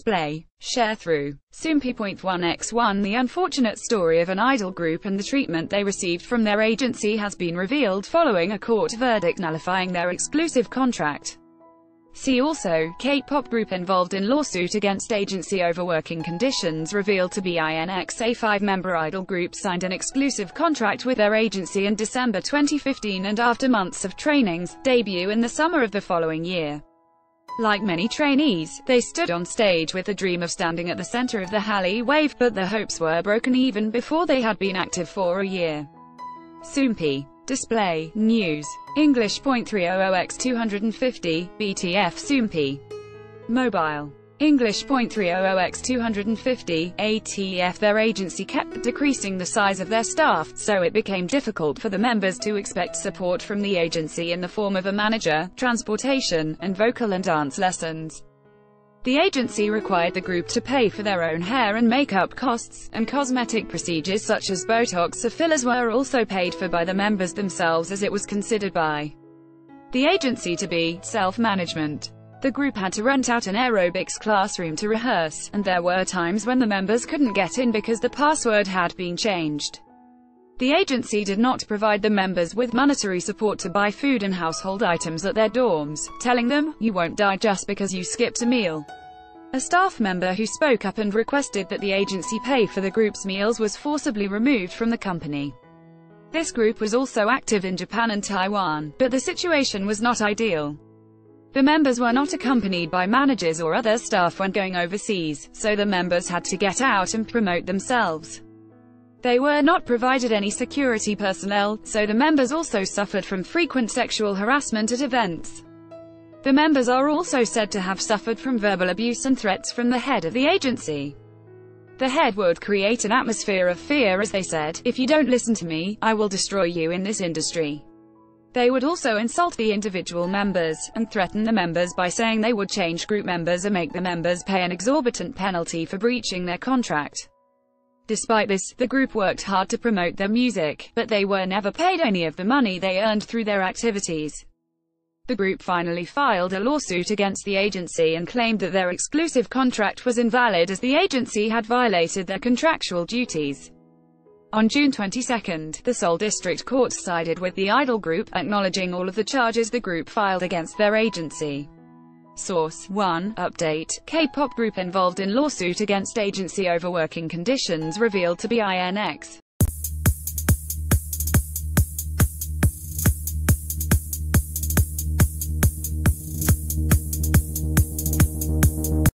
display, Sharethrough. Soompi.1x1 The unfortunate story of an idol group and the treatment they received from their agency has been revealed following a court verdict nullifying their exclusive contract. See also, K-pop group involved in lawsuit against agency over working conditions revealed to be INX a five-member idol group signed an exclusive contract with their agency in December 2015 and after months of trainings, debut in the summer of the following year. Like many trainees, they stood on stage with the dream of standing at the center of the Hallyu wave, but their hopes were broken even before they had been active for a year. Soompi Display, News, English .300x250, BTF Soompi. Mobile. English .300x250, ATF Their agency kept decreasing the size of their staff, so it became difficult for the members to expect support from the agency in the form of a manager, transportation, and vocal and dance lessons. The agency required the group to pay for their own hair and makeup costs, and cosmetic procedures such as Botox or fillers were also paid for by the members themselves as it was considered by the agency to be self-management. The group had to rent out an aerobics classroom to rehearse, and there were times when the members couldn't get in because the password had been changed. The agency did not provide the members with monetary support to buy food and household items at their dorms, telling them, you won't die just because you skipped a meal. A staff member who spoke up and requested that the agency pay for the group's meals was forcibly removed from the company. This group was also active in Japan and Taiwan, but the situation was not ideal. The members were not accompanied by managers or other staff when going overseas, so the members had to get out and promote themselves. They were not provided any security personnel, so the members also suffered from frequent sexual harassment at events. The members are also said to have suffered from verbal abuse and threats from the head of the agency. The head would create an atmosphere of fear as they said, if you don't listen to me, I will destroy you in this industry. They would also insult the individual members, and threaten the members by saying they would change group members or make the members pay an exorbitant penalty for breaching their contract. Despite this, the group worked hard to promote their music, but they were never paid any of the money they earned through their activities. The group finally filed a lawsuit against the agency and claimed that their exclusive contract was invalid as the agency had violated their contractual duties. On June 22, the Seoul District Court sided with the Idol Group, acknowledging all of the charges the group filed against their agency. Source 1. Update. K-pop group involved in lawsuit against agency over working conditions revealed to be INX.